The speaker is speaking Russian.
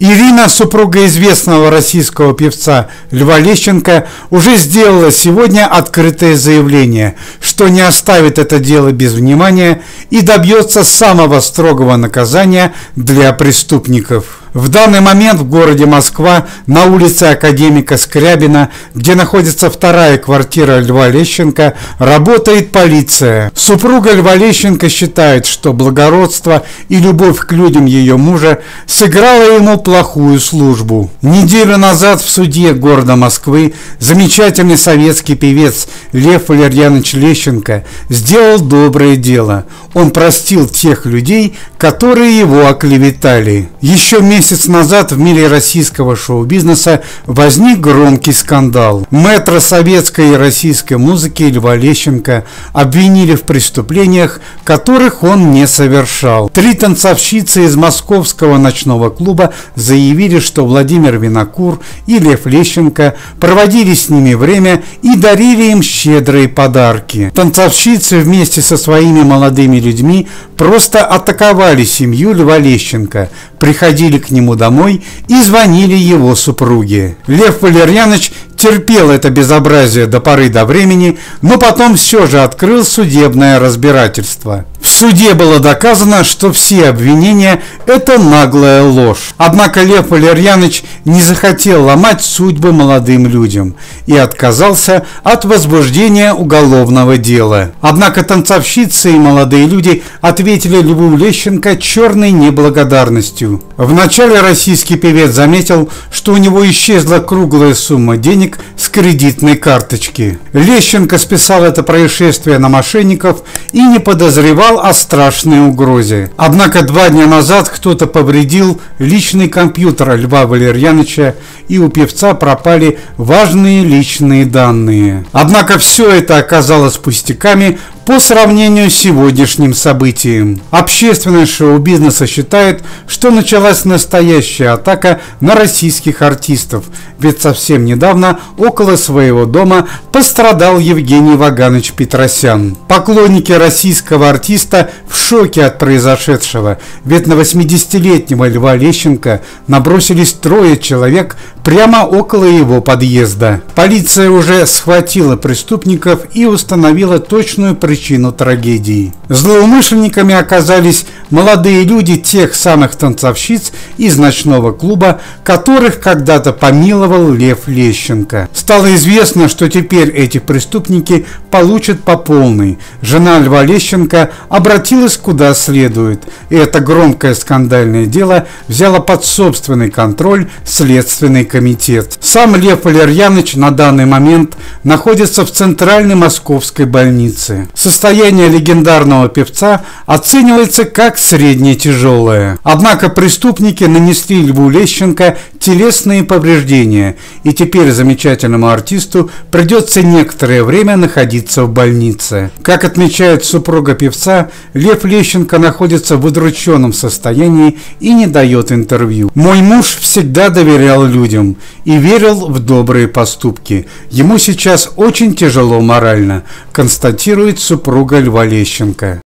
Ирина, супруга известного российского певца Льва Лещенко, уже сделала сегодня открытое заявление, что не оставит это дело без внимания и добьется самого строгого наказания для преступников. В данный момент в городе Москва на улице Академика Скрябина, где находится вторая квартира Льва Лещенко, работает полиция. Супруга Льва Лещенко считает, что благородство и любовь к людям ее мужа сыграла ему плохую службу. Неделю назад в суде города Москвы замечательный советский певец Лев Валерьянович Лещенко сделал доброе дело. Он простил тех людей, которые его оклеветали. Еще месяц месяц назад в мире российского шоу-бизнеса возник громкий скандал. Мэтра советской и российской музыки Льва Лещенко обвинили в преступлениях, которых он не совершал. Три танцовщицы из московского ночного клуба заявили, что Владимир Винокур и Лев Лещенко проводили с ними время и дарили им щедрые подарки. Танцовщицы вместе со своими молодыми людьми просто атаковали семью Льва Лещенко, приходили к ним нему домой и звонили его супруге. Лев Валерьянович терпел это безобразие до поры до времени, но потом все же открыл судебное разбирательство. В суде было доказано, что все обвинения – это наглая ложь. Однако Лев Валерьянович не захотел ломать судьбы молодым людям и отказался от возбуждения уголовного дела. Однако танцовщицы и молодые люди ответили Льву Лещенко черной неблагодарностью. Вначале российский певец заметил, что у него исчезла круглая сумма денег с кредитной карточки. Лещенко списал это происшествие на мошенников и не подозревал о страшной угрозе. Однако два дня назад кто-то повредил личный компьютер Льва Валерьяновича, и у певца пропали важные личные данные. Однако все это оказалось пустяками по сравнению с сегодняшним событием. Общественность шоу-бизнеса считает, что началась настоящая атака на российских артистов, ведь совсем недавно около своего дома пострадал Евгений Ваганович Петросян. Поклонники российского артиста в шоке от произошедшего, ведь на 80-летнего Льва Лещенко набросились трое человек прямо около его подъезда. Полиция уже схватила преступников и установила точную причину трагедии. Злоумышленниками оказались молодые люди тех самых танцовщиц из ночного клуба, которых когда-то помиловал Лев Лещенко. Стало известно, что теперь эти преступники получат по полной. Жена Льва Лещенко обратилась куда следует, и это громкое скандальное дело взяло под собственный контроль Следственный комитет. Сам Лев Валерьянович на данный момент находится в Центральной Московской больнице. Состояние легендарного певца оценивается как средне тяжелое. Однако преступники нанесли Льву Лещенко телесные повреждения, и теперь замечательному артисту придется некоторое время находиться в больнице. Как отмечает супруга певца, Лев Лещенко находится в удрученном состоянии и не дает интервью. «Мой муж всегда доверял людям и верил в добрые поступки. Ему сейчас очень тяжело морально», констатирует супруга Льва Лещенко.